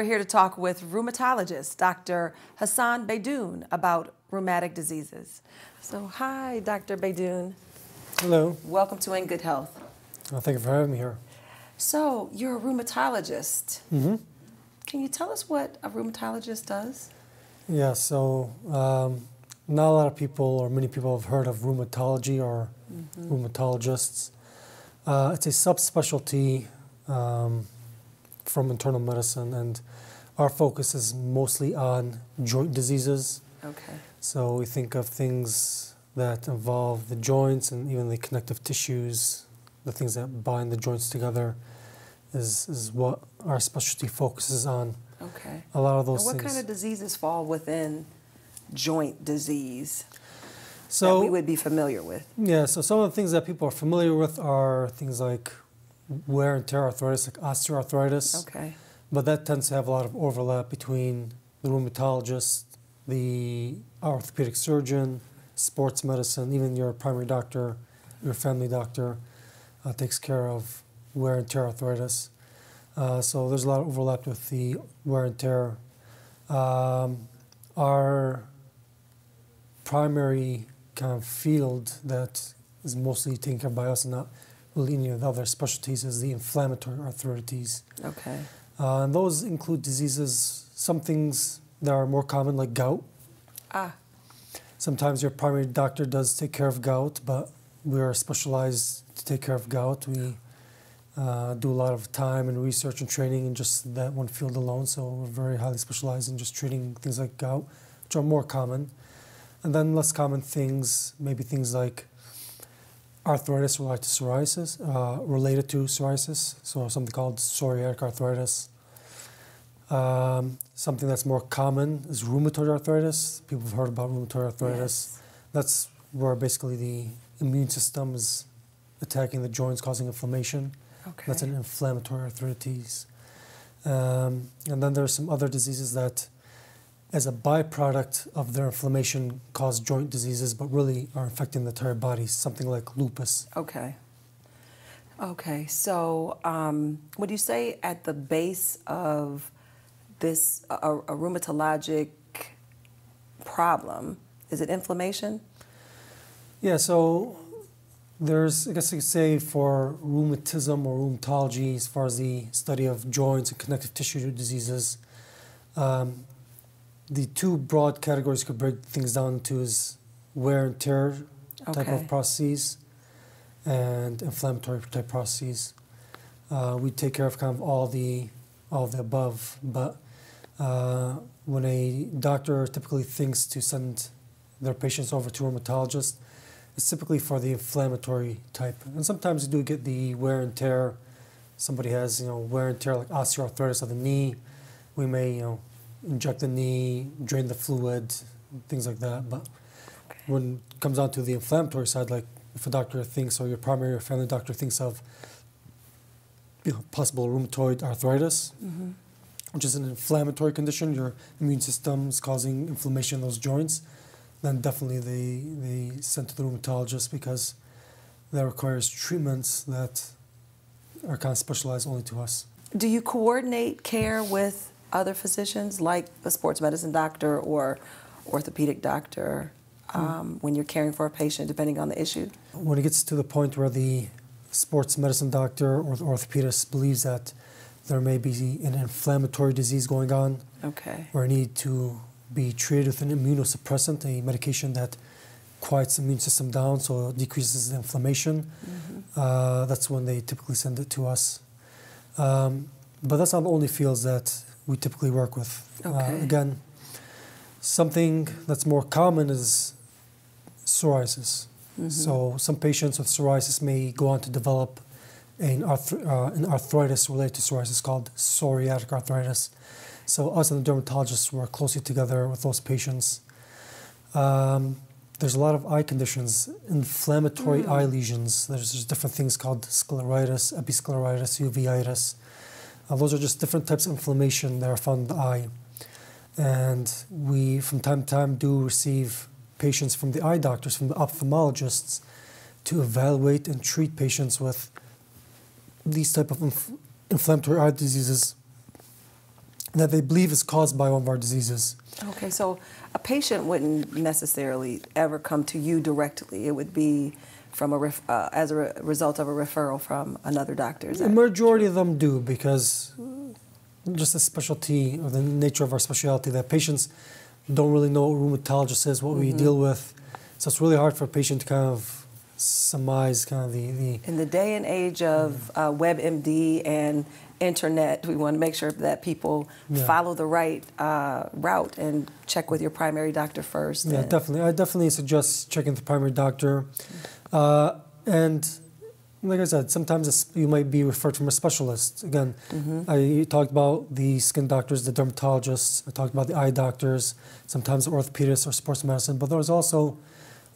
we're here to talk with rheumatologist Dr. Hassan Baydoun about rheumatic diseases. So, hi, Dr. Baydoun. Hello. Welcome to In Good Health. Well, thank you for having me here. So, you're a rheumatologist. Mm-hmm. Can you tell us what a rheumatologist does? Yeah, so um, not a lot of people or many people have heard of rheumatology or mm-hmm. rheumatologists. Uh, it's a subspecialty um, from internal medicine, and our focus is mostly on joint diseases. Okay. So we think of things that involve the joints and even the connective tissues, the things that bind the joints together, is, is what our specialty focuses on. Okay. A lot of those and what things. kind of diseases fall within joint disease so, that we would be familiar with? Yeah, so some of the things that people are familiar with are things like wear and tear arthritis, like osteoarthritis. Okay. But that tends to have a lot of overlap between the rheumatologist, the orthopedic surgeon, sports medicine, even your primary doctor, your family doctor uh, takes care of wear and tear arthritis. Uh, so there's a lot of overlap with the wear and tear. Um, our primary kind of field that is mostly taken care of by us and not of the other specialties is the inflammatory arthritis. Okay. Uh, and those include diseases, some things that are more common, like gout. Ah. Sometimes your primary doctor does take care of gout, but we are specialized to take care of gout. We uh, do a lot of time and research and training in just that one field alone, so we're very highly specialized in just treating things like gout, which are more common. And then less common things, maybe things like arthritis related to psoriasis, uh, related to psoriasis, so something called psoriatic arthritis. Um, something that's more common is rheumatoid arthritis. People have heard about rheumatoid arthritis. Yes. That's where basically the immune system is attacking the joints, causing inflammation. Okay. That's an inflammatory arthritis. Um, and then there are some other diseases that as a byproduct of their inflammation cause joint diseases, but really are affecting the entire body, something like lupus. Okay. Okay, so um, would you say at the base of this, a, a rheumatologic problem, is it inflammation? Yeah, so there's, I guess you could say, for rheumatism or rheumatology, as far as the study of joints and connective tissue diseases, um, the two broad categories you could break things down to is wear and tear type of processes and inflammatory type processes. Uh, we take care of kind of all the all the above, but uh, when a doctor typically thinks to send their patients over to a rheumatologist, it's typically for the inflammatory type, and sometimes you do get the wear and tear. Somebody has you know wear and tear like osteoarthritis of the knee. We may you know inject the knee, drain the fluid, things like that. But Okay. when it comes down to the inflammatory side, like if a doctor thinks or your primary or family doctor thinks of you know, possible rheumatoid arthritis, Mm-hmm. which is an inflammatory condition, your immune system is causing inflammation in those joints, then definitely they, they send to the rheumatologist because that requires treatments that are kind of specialized only to us. Do you coordinate care with other physicians like a sports medicine doctor or orthopedic doctor um, when you're caring for a patient, depending on the issue? When it gets to the point where the sports medicine doctor or the orthopedist believes that there may be an inflammatory disease going on Okay. or need to be treated with an immunosuppressant, a medication that quiets the immune system down so it decreases the inflammation, uh, that's when they typically send it to us. Um, but that's not the only fields that we typically work with. Uh, again, something that's more common is psoriasis. So some patients with psoriasis may go on to develop an, arth- uh, an arthritis related to psoriasis called psoriatic arthritis. So us and the dermatologists work closely together with those patients. Um, there's a lot of eye conditions, inflammatory eye lesions. There's, there's different things called scleritis, episcleritis, uveitis. Uh, those are just different types of inflammation that are found in the eye. And we, from time to time, do receive patients from the eye doctors, from the ophthalmologists, to evaluate and treat patients with these type of inf- inflammatory eye diseases. that they believe is caused by one of our diseases. Okay, so a patient wouldn't necessarily ever come to you directly. It would be from a ref, uh, as a re- result of a referral from another doctor. The majority of them do because just the specialty or the nature of our specialty that patients don't really know what rheumatologist is, what we deal with. So it's really hard for a patient to kind of surmise kind of the, the in the day and age of uh, WebMD and internet, we want to make sure that people Yeah. follow the right uh, route and check with your primary doctor first. Yeah, definitely. I definitely suggest checking the primary doctor. Uh, and like I said, sometimes you might be referred from a specialist. Again, I talked about the skin doctors, the dermatologists. I talked about the eye doctors, sometimes orthopedists or sports medicine. But there's also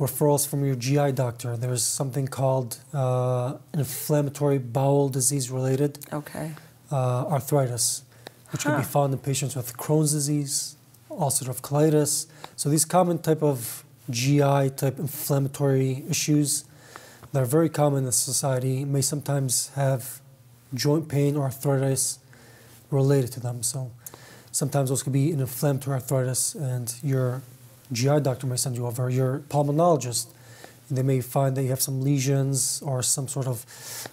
referrals from your GI doctor. There's something called uh, inflammatory bowel disease related Okay. uh, arthritis, which can be found in patients with Crohn's disease, ulcerative colitis. So these common type of GI type inflammatory issues that are very common in society may sometimes have joint pain or arthritis related to them. So sometimes those could be an inflammatory arthritis, and your GI doctor may send you over. Your pulmonologist, they may find that you have some lesions or some sort of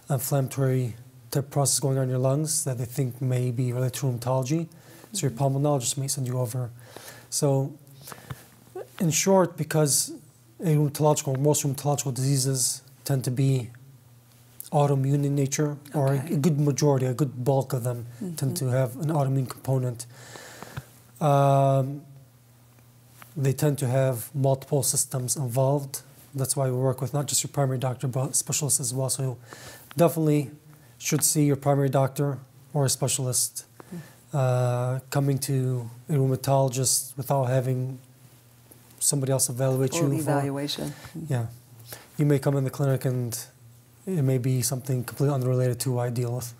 inflammatory type process going on in your lungs that they think may be related to rheumatology. So your mm-hmm. pulmonologist may send you over. So, in short, because rheumatological, most rheumatological diseases tend to be autoimmune in nature, or Okay. a good majority, a good bulk of them tend to have an autoimmune component. Um, they tend to have multiple systems involved. That's why we work with not just your primary doctor, but specialists as well. So definitely should see your primary doctor or a specialist. Uh, coming to a rheumatologist without having somebody else evaluate Full you. For, evaluation. yeah. You may come in the clinic and it may be something completely unrelated to what I deal with.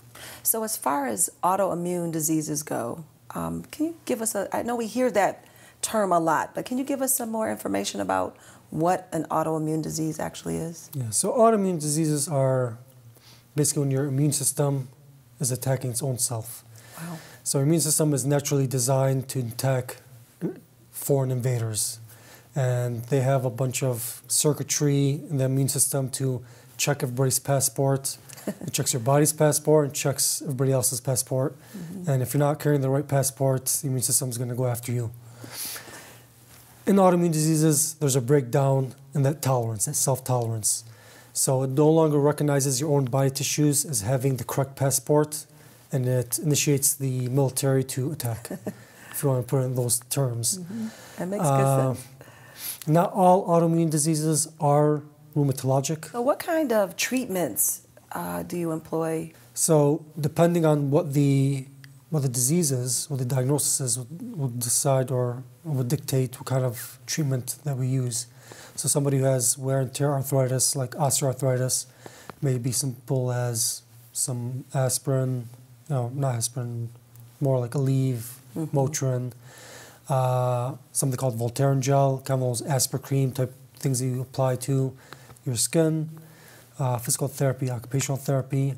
So, as far as autoimmune diseases go, um, can you give us a? I know we hear that term a lot, but can you give us some more information about what an autoimmune disease actually is? Yeah, so autoimmune diseases are basically when your immune system is attacking its own self. Wow. So immune system is naturally designed to attack foreign invaders. And they have a bunch of circuitry in the immune system to check everybody's passport. it checks your body's passport and checks everybody else's passport. And if you're not carrying the right passport, the immune system is going to go after you. In autoimmune diseases, there's a breakdown in that tolerance, that self tolerance. So it no longer recognizes your own body tissues as having the correct passport, and it initiates the military to attack, if you want to put it in those terms. That makes Uh, good sense. Not all autoimmune diseases are rheumatologic. So, what kind of treatments uh, do you employ? So depending on what the what the disease is, what the diagnosis is, would, would decide or would dictate what kind of treatment that we use. So somebody who has wear and tear arthritis, like osteoarthritis, may be simple as some aspirin, no, not aspirin, more like Aleve, Motrin, uh, something called Voltaren gel, kind of those aspirin cream type things that you apply to your skin, uh, physical therapy, occupational therapy,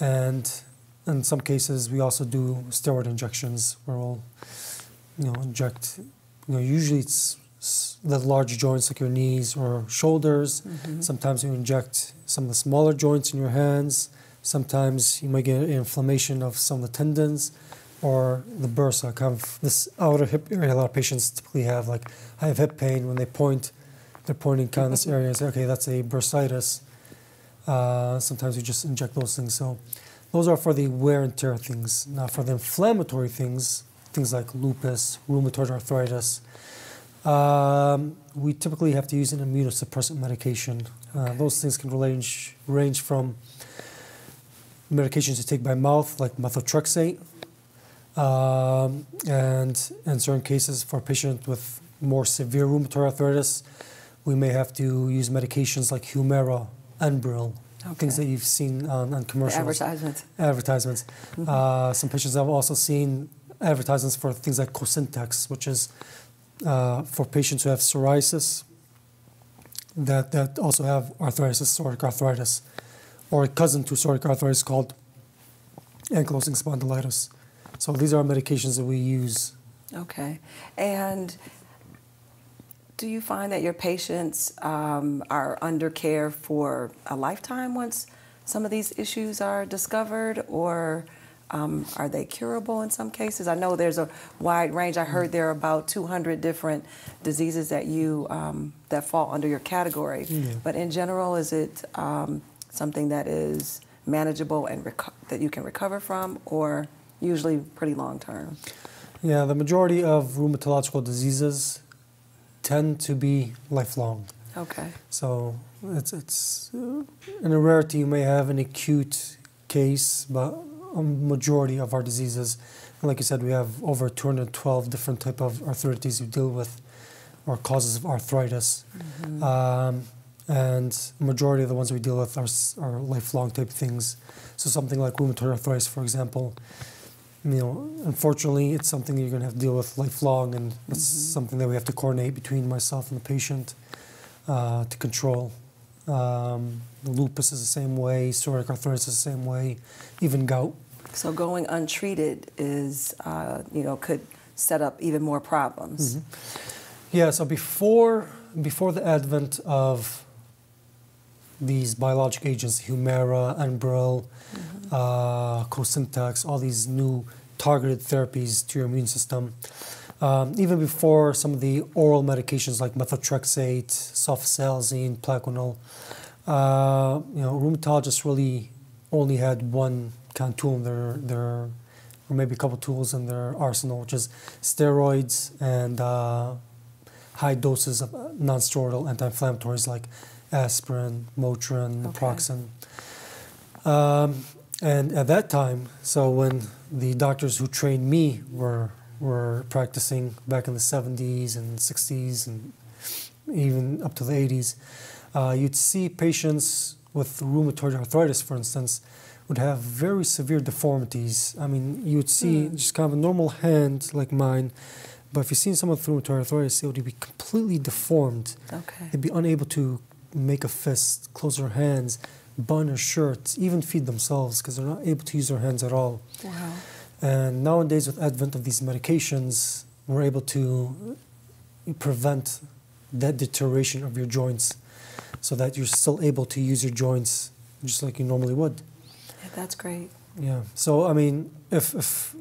and in some cases we also do steroid injections where we'll, you know, inject. You know, usually it's the large joints like your knees or shoulders. Sometimes you inject some of the smaller joints in your hands. Sometimes you might get inflammation of some of the tendons or the bursa, kind of this outer hip area. A lot of patients typically have like I have hip pain when they point. They're pointing kind of this area and say, okay, that's a bursitis. Uh, sometimes we just inject those things. So those are for the wear and tear things. Now for the inflammatory things, things like lupus, rheumatoid arthritis, um, we typically have to use an immunosuppressant medication. Uh, those things can range range from medications you take by mouth, like methotrexate, um, and in certain cases, for patients with more severe rheumatoid arthritis, we may have to use medications like Humira, Enbrel, things that you've seen on, on The commercials advertisements. advertisements. Uh, some patients have also seen advertisements for things like Cosentyx, which is uh, for patients who have psoriasis that, that also have arthritis, psoriatic arthritis, or a cousin to psoriatic arthritis called ankylosing spondylitis. So these are medications that we use. Okay. And do you find that your patients um, are under care for a lifetime once some of these issues are discovered, or um, are they curable in some cases? I know there's a wide range. I heard there are about 200 different diseases that you um, that fall under your category. Yeah. But in general, is it um, something that is manageable and that you can recover from, or usually pretty long term? Yeah, the majority of rheumatological diseases tend to be lifelong. Okay. So it's it's uh, in a rarity you may have an acute case, but a majority of our diseases, like you said, we have over 212 different type of arthritis we deal with, or causes of arthritis, um, and majority of the ones we deal with are, are lifelong type things. So something like rheumatoid arthritis, for example, you know, unfortunately, it's something you're going to have to deal with lifelong, and it's something that we have to coordinate between myself and the patient uh, to control. Um, lupus is the same way, psoriatic arthritis is the same way, even gout. So going untreated is, uh, you know, could set up even more problems. Yeah, so before before the advent of these biologic agents, Humira, Enbrel, uh, Cosentyx, all these new targeted therapies to your immune system, um, even before some of the oral medications like methotrexate, sulfasalazine, Plaquenil, uh, you know, rheumatologists really only had one kind of tool in their, their or maybe a couple tools in their arsenal, which is steroids and uh, high doses of non-steroidal anti-inflammatories like aspirin, Motrin, Okay. naproxen. Um, and at that time, so when the doctors who trained me were were practicing back in the 70s and 60s and even up to the 80s, uh, you'd see patients with rheumatoid arthritis, for instance, would have very severe deformities. I mean, you would see Hmm. just kind of a normal hand like mine, but if you've seen someone with rheumatoid arthritis, it would be completely deformed. Okay. They'd be unable to make a fist, close their hands, button a shirt, even feed themselves because they're not able to use their hands at all. Wow. And nowadays, with advent of these medications, we're able to prevent that deterioration of your joints, so that you're still able to use your joints just like you normally would. Yeah, that's great. Yeah. So I mean, if if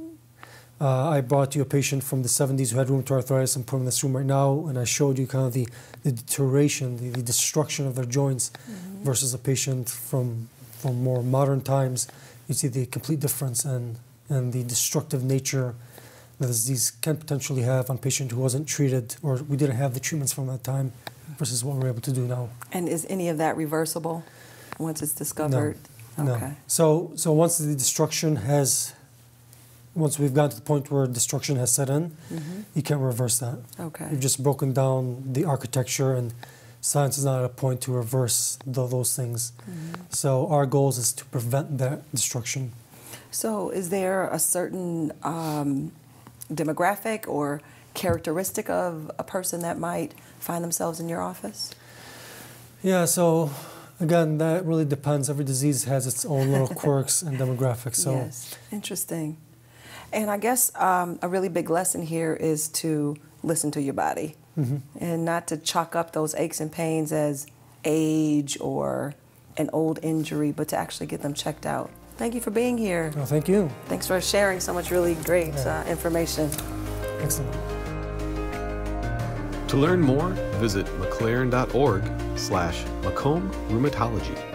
uh, I brought you a patient from the 70s who had rheumatoid arthritis and put him in this room right now, and I showed you kind of the, the deterioration, the, the destruction of their joints, versus a patient from from more modern times, you see the complete difference and and the destructive nature that this disease can potentially have on a patient who wasn't treated or we didn't have the treatments from that time, versus what we're able to do now. And is any of that reversible once it's discovered? No. Okay. So so once the destruction has, once we've gotten to the point where destruction has set in, Mhm. you can't reverse that. Okay. You've just broken down the architecture, and science is not at a point to reverse tho- those things. Mm-hmm. So our goal is to prevent that destruction. So, is there a certain um, demographic or characteristic of a person that might find themselves in your office? Yeah. So again, that really depends. Every disease has its own little quirks and demographics. So yes, interesting. And I guess um, a really big lesson here is to listen to your body mhm. and not to chalk up those aches and pains as age or an old injury, but to actually get them checked out. Thank you for being here. well, thank you. Thanks for sharing so much really great uh, information. Excellent. To learn more, visit mclaren.org slash Macomb Rheumatology.